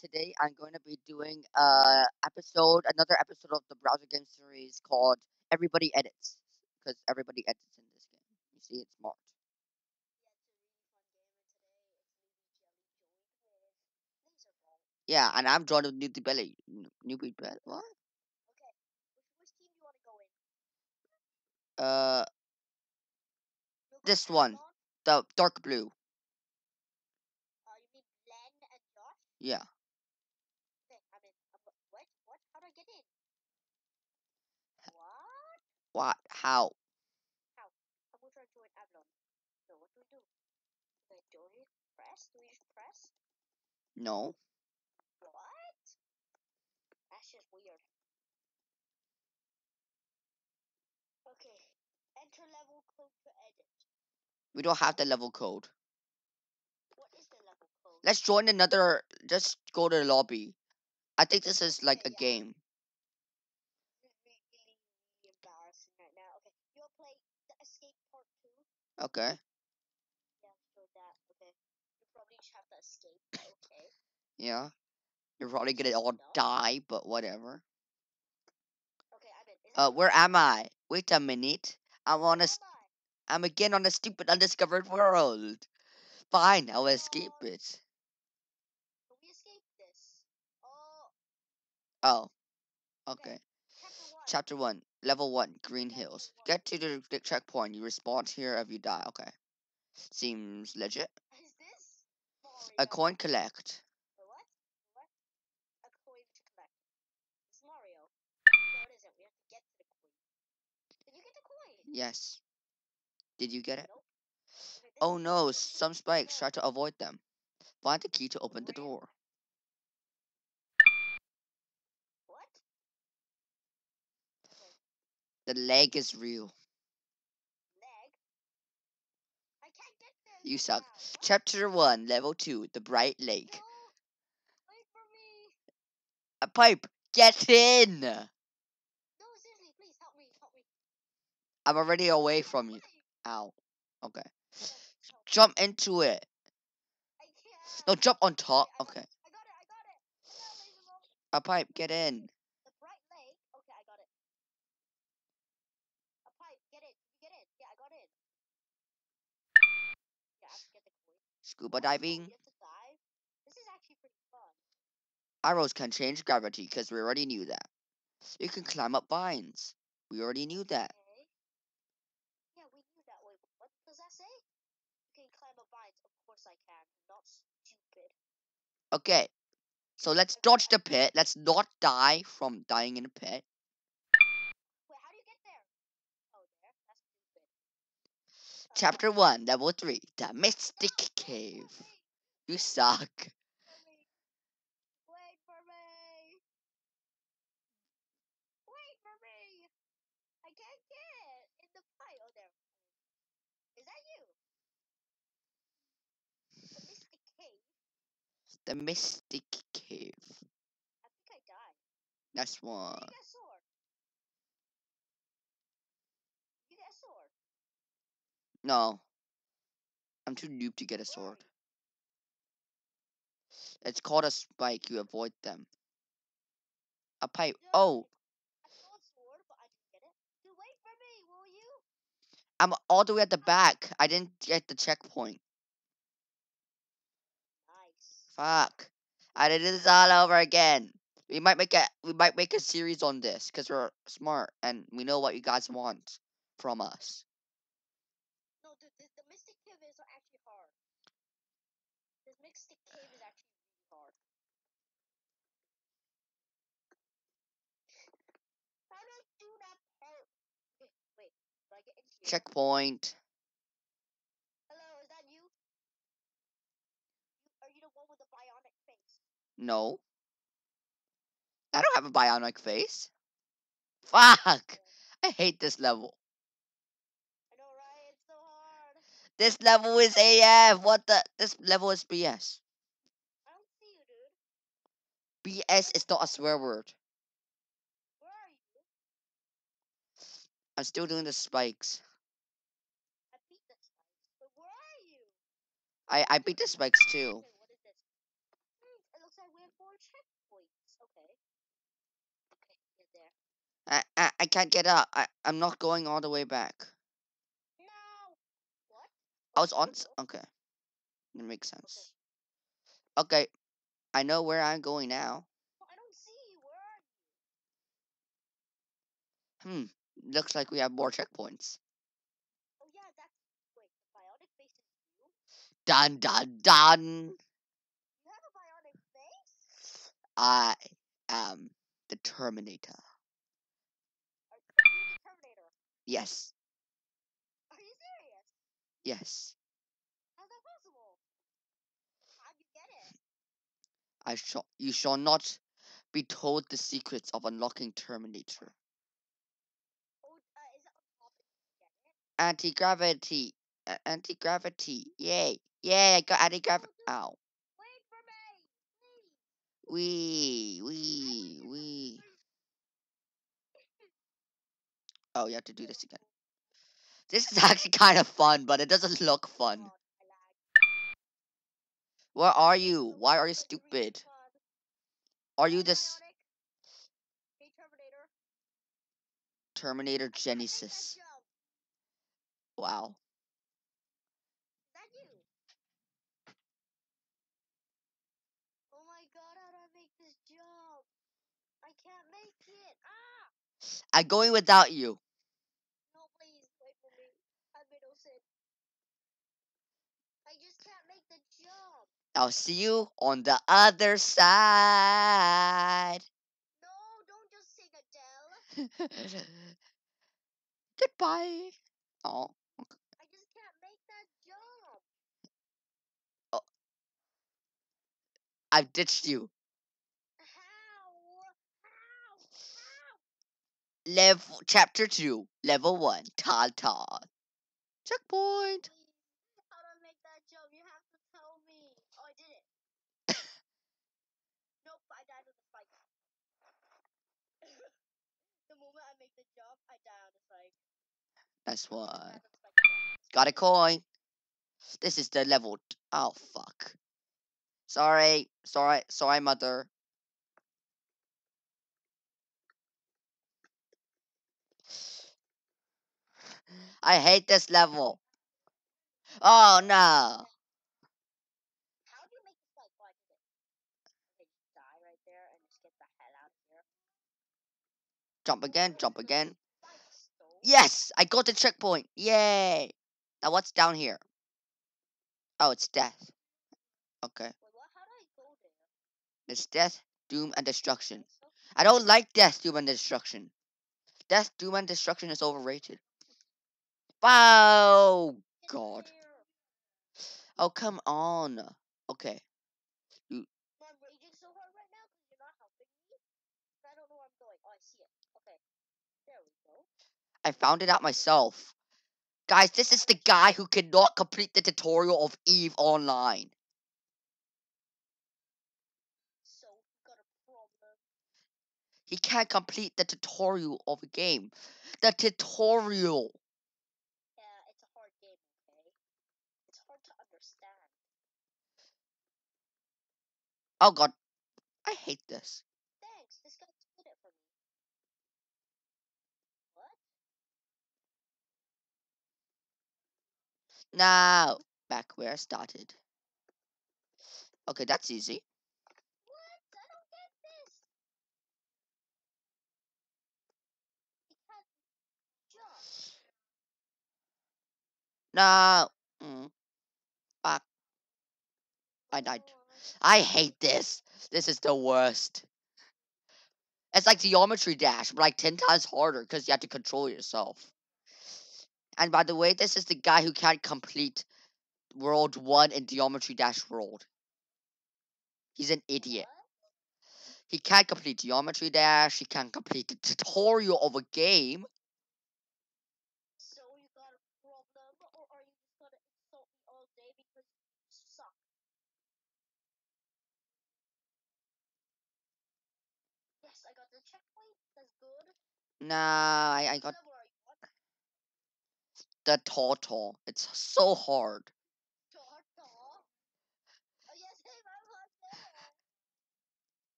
today I'm going to be doing uh episode, another episode of the browser game series called Everybody Edits, because everybody edits in this game. You see, it's smart. Yeah, and I'm joined with Nooby Jelly. Nooby Jelly, what? Okay, which, team do you want to go in? Uh, This one. the dark blue. You mean Glenn and Josh? Yeah. Okay, I'm in. I'm, go- what? What? How do I get in? What? What? How? I'm gonna try to join Avalon. So what do we do? Do we press? Do we just press? No. What? That's just weird. Okay, enter level code to edit. We don't have the level code. What is the level code? Let's join another. Just go to the lobby. I think this is like a yeah. game. This is really, really embarrassing right now. Okay, you'll play the escape part two. Okay. Yeah, so that. Okay, you probably just have to escape. Okay. Yeah. You're probably gonna all die, but whatever. Okay, I'm in. Uh, where am I? Wait a minute. I'm on a. Am again on a stupid undiscovered world. Fine, I'll escape Oh. it. Can we escape this? Oh, Oh. Okay. Okay. chapter one. Level one, Green Hills. Get to the, the checkpoint. You respawn here if you die. Okay. Seems legit. Is this Mario? A coin collect. A what? What? A coin to collect. It's Mario. No, it isn't. We have to get to the coin. Did you get the coin? Yes. Did you get it? Nope. Oh no, some spikes. Try to avoid them. Find the key to open the door. What? Okay, The leg is real. leg. I can't get there. You suck. Chapter one, level two, the bright lake. No. Wait for me. A pipe. Get in. No, please help me. Help me. I'm already away from you. Ow. Okay. Jump into it. No, jump on top. Okay. I got it. I got it. I got it. A pipe. Get in. The bright lake. Okay, I got it. A pipe. Get in. You get in. Yeah, I got in. Yeah, I have to get the coin. Scuba What? Oh, diving. you have to dive. This is actually pretty diving. Arrows can change gravity because we already knew that. You can climb up vines. We already knew that. Okay. Yeah, we knew that. Wait, what does that say? You can climb up vines. Of course I can. Not stupid. Okay. So let's dodge the pit. Let's not die from dying in a pit. Wait, how do you get there? Oh, there. That's stupid. Uh, Chapter 1, Level 3, The Mystic no, wait for Cave. You suck. Wait for me. Wait for me. Wait for me. I can't get in the pie. Oh, there. Is that you? The Mystic Cave. The Mystic Cave. I think I died. That's one. you get a sword? You get a sword. No. I'm too noob to get a sword. It's called a spike. You avoid them. A pipe. Dude, Oh, I saw a sword, but I didn't get it. Dude, wait for me, will you? I'm all the way at the back. I didn't get the checkpoint. Nice. Fuck. I did this all over again. We might make a we might make a series on this because we're smart and we know what you guys want from us. No, dude, the, the Mystic Cave is actually hard. This Mystic Cave is actually really hard. How do I do that part? Okay, wait. Do I get in here? Checkpoint. Hello, is that you? Are you the one with the bionic face? No. I don't have a bionic face. Fuck. I hate this level. I know, right? It's so hard. This level is AF. What the? This level is BS. I don't see you, dude. BS is not a swear word. Where are you? I'm still doing the spikes. I beat the spikes. But where are you? I I beat the spikes too. Okay. Okay. Okay. I, I, I can't get up. I, I'm not going all the way back. No. What? I was on. Okay. Okay. That makes sense. Okay. I know where I'm going now. No, I don't see you. Where are you? Hmm. Looks like we have more checkpoints. Oh yeah, that's wait. The bionic face is you. Dun dun dun. You have a bionic face. I am the Terminator. Are you the Terminator? Yes. Are you serious? Yes. How's that possible? How'd you get it? I shall. You shall not be told the secrets of unlocking Terminator. Oh, uh, is it on top and you get it? Anti gravity. Anti gravity. Yay. Yay! I got anti gravity. Ow. Wait for me, please. Wee. Wee. Wee. Oh, you have to do this again. This is actually kind of fun, but it doesn't look fun. Where are you? Why are you stupid? Are you this Terminator. Genesis? Wow. Is that you? Oh my god, how do I make this jump? I can't make it. Ah! I'm going without you. No, please, wait for me. I'm innocent. I just can't make the jump. I'll see you on the other side. No, don't just sing Adele. Goodbye. Oh, I just can't make that jump. I've ditched you. How? How? How? Level chapter two, level one. Ta ta. Checkpoint. How do I make that jump? You have to tell me. Oh, I did it. nope, I died on the spike. the moment I make the jump, I die on the spike. That's I one. died on the spike again. Got a coin. This is the level. t- Oh fuck. Sorry, sorry, sorry, mother. I hate this level. Oh no. How do you make the spike? I did it. Okay, just die right there and just get the hell out of here. Jump again, jump again. Yes, I got the checkpoint. Yay. Now what's down here? Oh, it's death. Okay. Wait, what? How do I go there? It's death, doom, and destruction. I don't like death, doom, and destruction. Death, doom, and destruction is overrated. Get God. Oh, come on. Okay. I. Oh, found it out myself. Guys, this is the guy who cannot complete the tutorial of Eve Online. So. He can't complete the tutorial of a game. The tutorial. Yeah, it's a hard game, okay? It's hard to understand. Oh god. I hate this. Thanks, this guy it for me. What? Now, back where I started. Okay, that's easy. What? I don't get this. He can't jump. No. Mm. Fuck. I died. I hate this. This is the worst. It's like geometry dash, but like 10 times harder because you have to control yourself. And by the way, this is the guy who can't complete World 1 in Geometry Dash World. He's an idiot. He can't complete Geometry Dash, he can't complete the tutorial of a game. So you got a problem, or are you just gonna insult me all day because you suck? checkpoint? That's good. Nah, I, I got the tall It's so hard.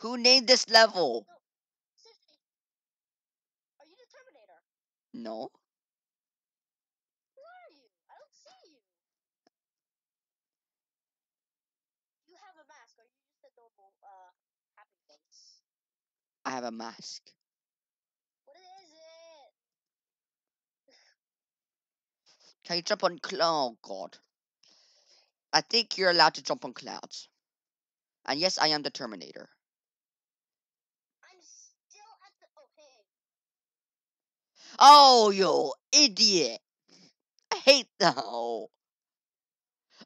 Who named this level? No. No. I have a mask. What is it? Can you jump on cl- Oh god. I think you're allowed to jump on clouds. And yes, I am the Terminator. I'm still at the. Oh, hey. Oh, you idiot! I hate the. Oh.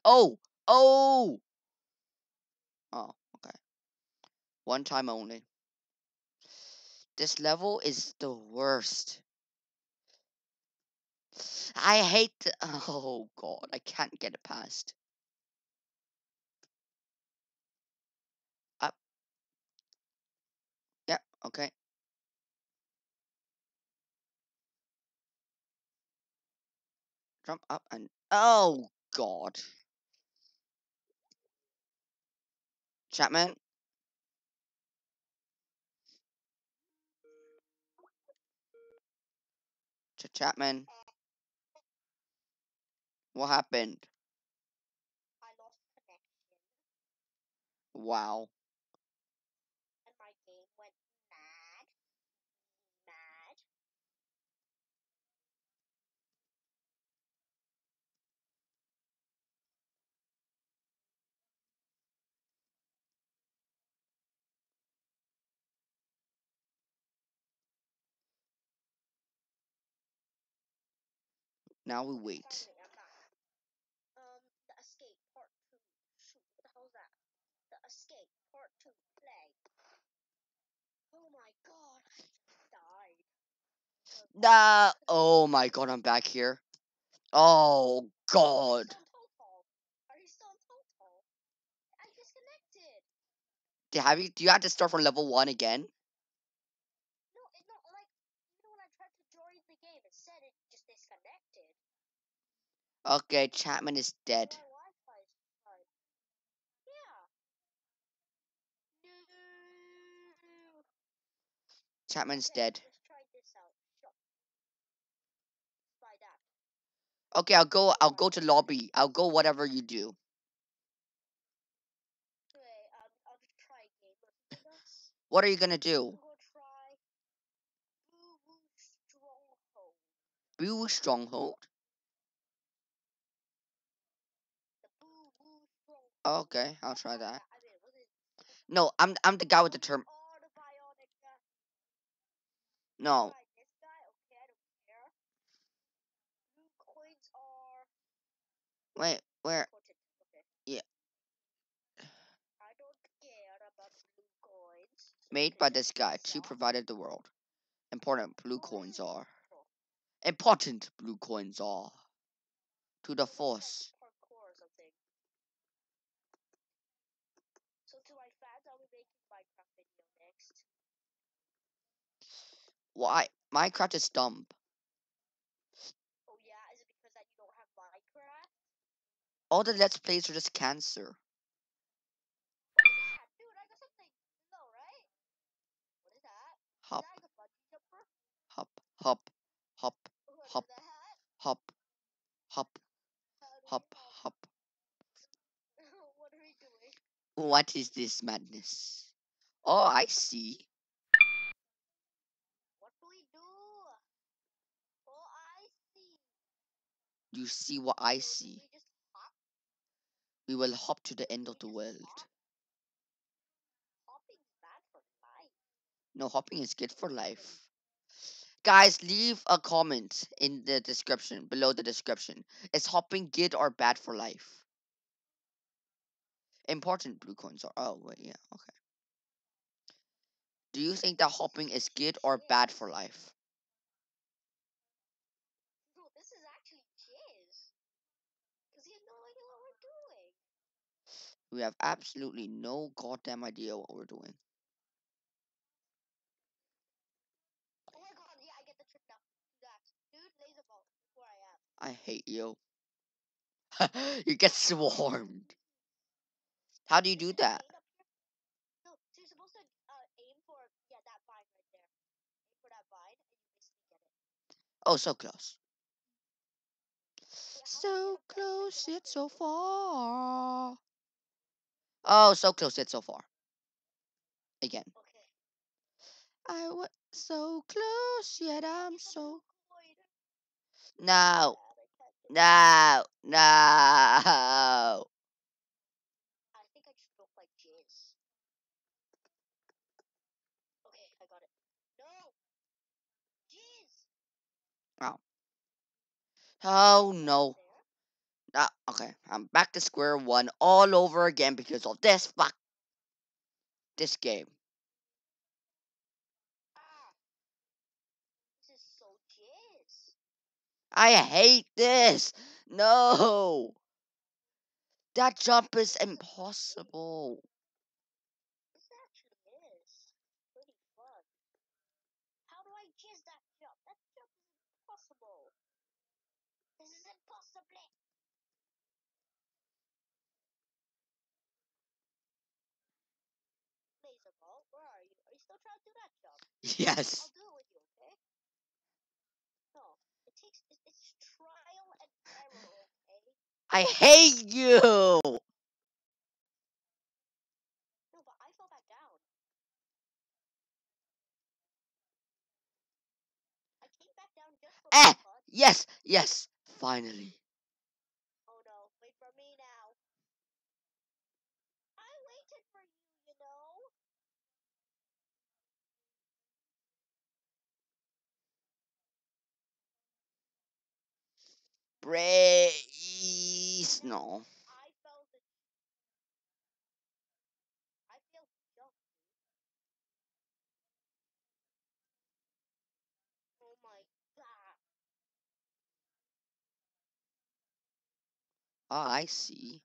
Oh. Oh. Oh, okay. One time only. This level is the worst. I hate the, Oh god, I can't get it past. Uh up. Yep, okay. Jump up and oh god. Chapman. Ch- Chapman. What happened? I lost connection, Wow. and my game went mad. Mad. Now we wait. Finally, I'm back. Um, the escape part two. Shoot, what the hell is that? The escape part two. Play. Oh my god, I just died. Um, of Nah. Oh my god, I'm back here. Oh god. Are you still on Total? Are you still on Total? I disconnected. Do have you? Do you have to start from level one again? No, it no like even when I tried to join the game, it said it just disconnected. Okay, Chapman is dead. My Wi-Fi died. Yeah. No. Chapman's dead. Let's try this out. Shop. Buy that. Okay, I'll go. I'll go to lobby. I'll go whatever you do. Okay, I'll try game. What are you gonna do? We'll go try Boo Boo Stronghold. Boo Stronghold. The Boo Boo Stronghold. Oh, okay, I'll try that. No, I'm I'm the guy with the term. No, wait, where? Yeah. Made by this guy. She provided the world. Important blue coins are. Important blue coins are. To the force. parkour or something. So to my fans, I'll be making Minecraft video next. Why? Minecraft is dumb. Oh yeah, is it because that you don't have Minecraft? All the let's plays are just cancer. What is? Dude, I got something. No, right? What is that? Is Hop, that like a bungee jumper? hop, hop, hop, Hop. hop, hop, How do we hop, hop? hop. what are we doing? What is this madness? Oh, I see. What do we do? Oh, I see. You see what I see. we? We will hop to the end of the world. hop? Hopping's bad for life. No, hopping is good for life. Guys, leave a comment in the description, below the description. Is hopping good or bad for life? Important blue coins are. Oh, wait, yeah, okay. Do you think that hopping is good or bad for life? No, this is actually jizz. Because he has no idea what we're doing. We have absolutely no goddamn idea what we're doing. Oh my god, yeah, I get the trick now. That. Dude, Lazerbolt. Where I am. I hate you. you get swarmed. How do you do that? Oh, so close. So close, yet so far. Oh, so close, yet so far. Again. I was so close, yet I'm so. No. No. No. Oh no. Ah, okay, I'm back to square one all over again because of this fuck. This game. I hate this. No. That jump is impossible. This actually is pretty fun. How do I jizz that jump? That jump is impossible. This is impossible. Where are you? Are you still trying to do that jump? Yes. I'll do it with you, okay? No, it takes it, it's trial and error, okay? I hate you. No, but I fell back down. I came back down just for Eh. Yes, yes. Finally. Oh no, wait for me now. I waited for you, you know. Brace. No, No. I fell the. I failed the jump. dude. Oh my god. Ah, Ah, I see.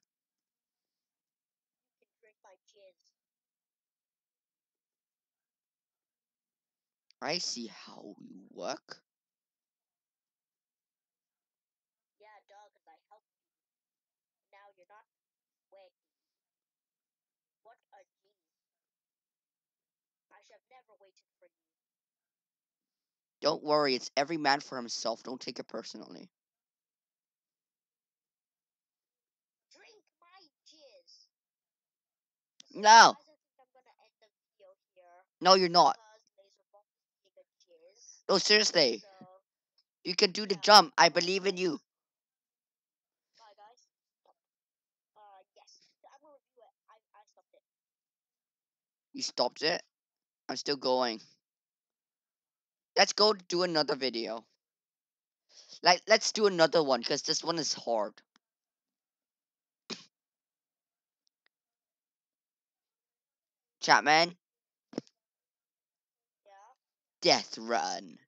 I see how you work. Yeah, dog, I helped you. Now you're not swaggy. What a genius. I should have never waited for you. Don't worry, it's every man for himself. Don't take it personally. Drink my jizz. No. Guys, I think I'm gonna end the video here. No, you're not. Because Lazerbolt is being a jizz. No, seriously. You can do the jump. I believe in you. bye guys. Uh, yes. I'm gonna review it. I, I stopped it. You stopped it. I'm still going. Let's go do another video. Like, let's do another one because this one is hard. Chapman? Yeah. Death Run.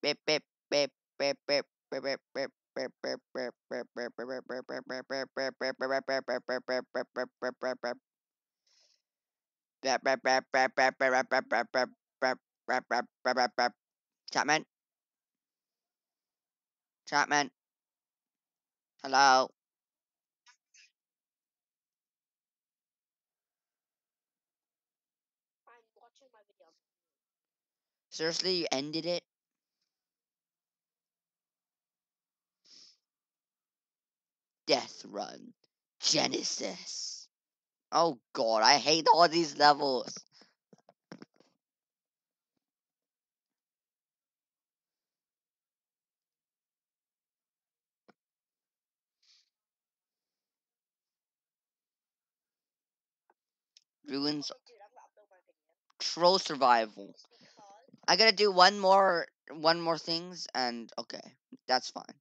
Beep, beep, beep, beep, beep, beep, beep, beep. Chapman? Chapman? Hello? Seriously, you ended it? Death Run. Genesis. Oh god, I hate all these levels. Ruins Okay, dude, I'm gonna upload my video. Troll Survival. I gotta do one more one more things and okay, that's fine.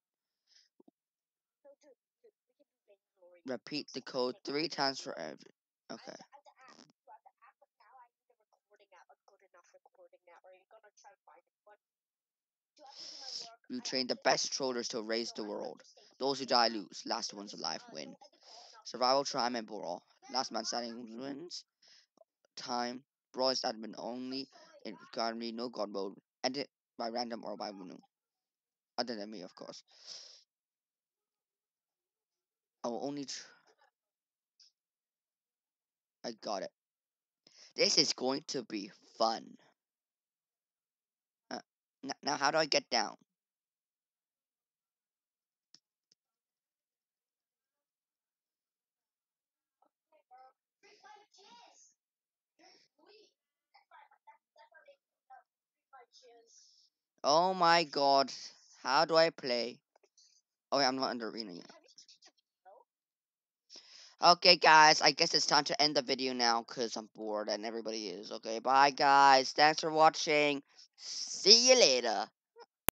Repeat the code three times for every. Okay. You train the best trollers to raise the world. Those who die lose. Last ones alive win. Survival, Triumph, and Brawl. Last man standing wins. Time. Brawl is admin only. In economy, no god mode. Edit by random or by window. Other than me, of course. I will only. I got it. This is going to be fun. Uh, now, how do I get down? Oh my god. How do I play? Oh, I'm not in the arena yet. Okay, guys, I guess it's time to end the video now because I'm bored and everybody is. Okay, bye, guys. Thanks for watching. See you later.